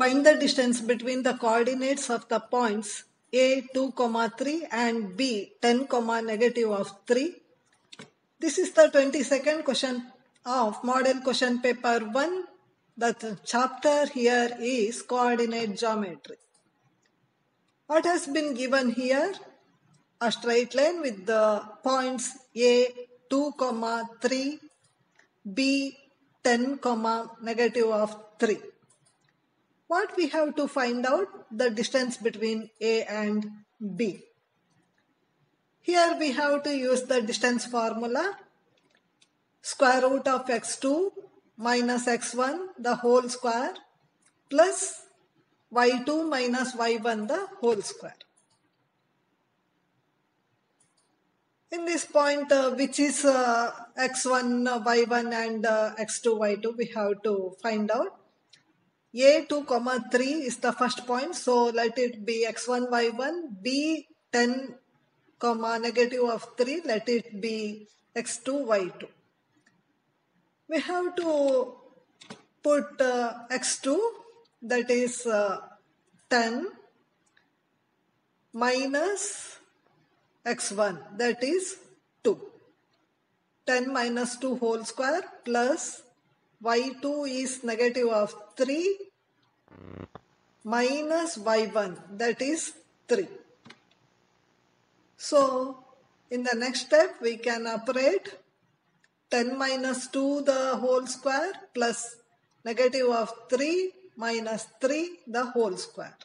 Find the distance between the coordinates of the points A 2, comma 3 and B 10, comma negative of 3. This is the 22nd question of model question paper 1. The chapter here is coordinate geometry. What has been given here? A straight line with the points A 2, comma 3, B 10, comma negative of 3 what we have to find out the distance between A and B. Here we have to use the distance formula square root of x2 minus x1 the whole square plus y2 minus y1 the whole square. In this point uh, which is uh, x1 y1 and uh, x2 y2 we have to find out a 2 comma 3 is the first point. So let it be x1 y1. B 10 comma negative of 3. Let it be x2 y2. We have to put uh, x2 that is uh, 10 minus x1 that is 2. 10 minus 2 whole square plus y2 is negative of 3 minus y1 that is 3. So in the next step we can operate 10 minus 2 the whole square plus negative of 3 minus 3 the whole square.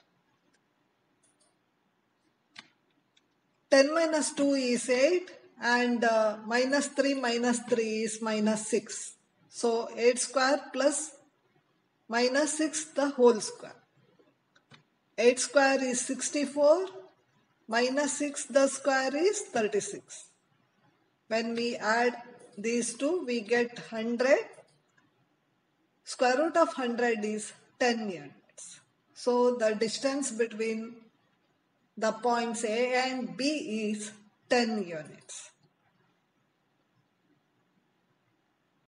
10 minus 2 is 8 and uh, minus 3 minus 3 is minus 6. So 8 square plus minus 6 the whole square. 8 square is 64 minus 6 the square is 36. When we add these two we get 100. Square root of 100 is 10 units. So the distance between the points A and B is 10 units.